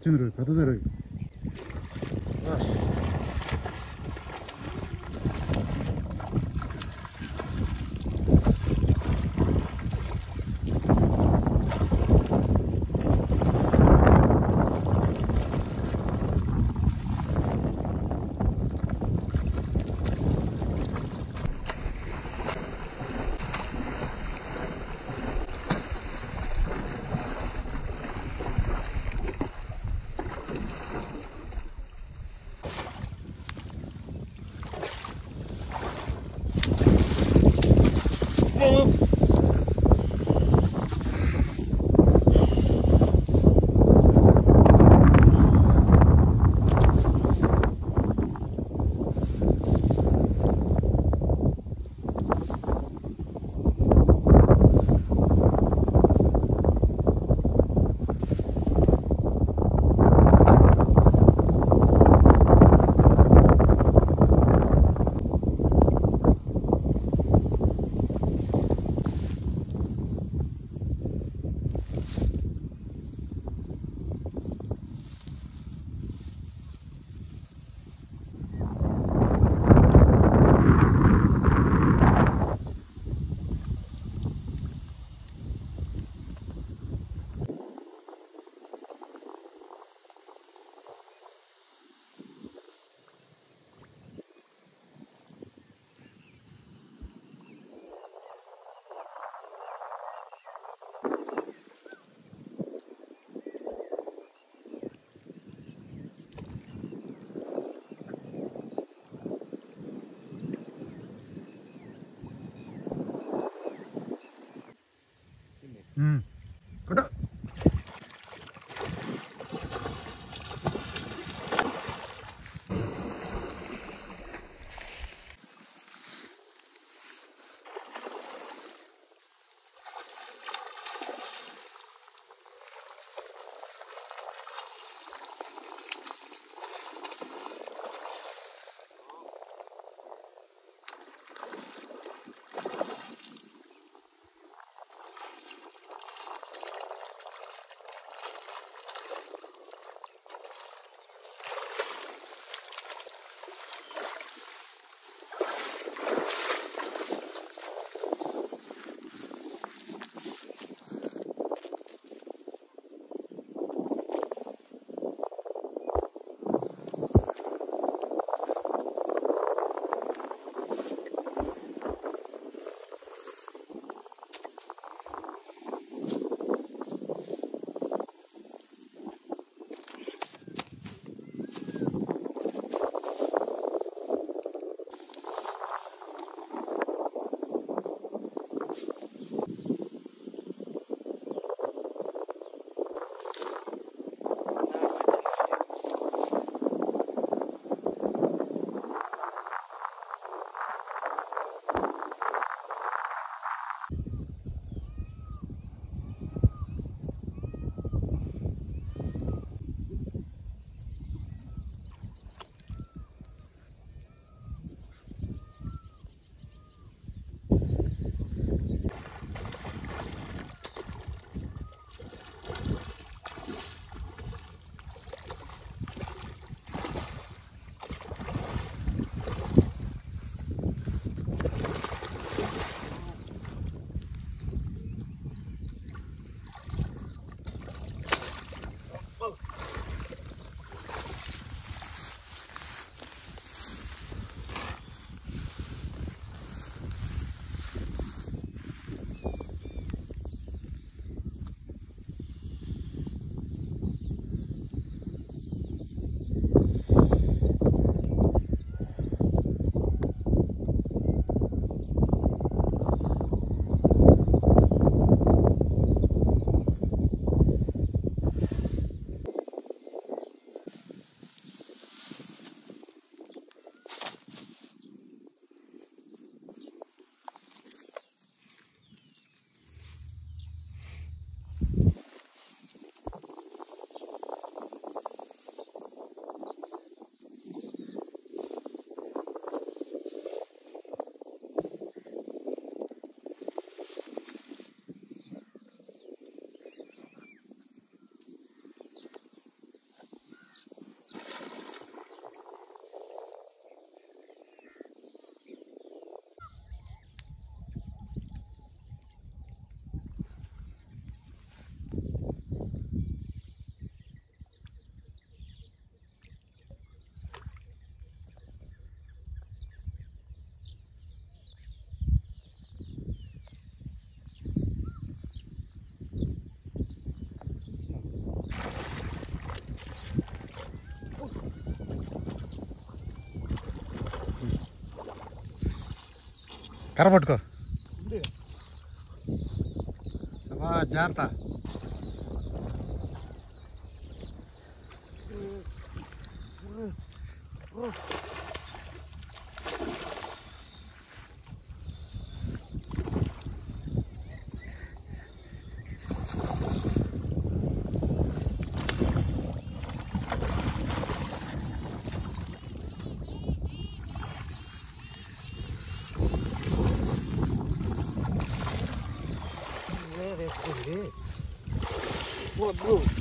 진으로 바다다라 아씨 Mm. కర్ర పట్టుకో. అబ్బా, జాగ్రత్త వద్దు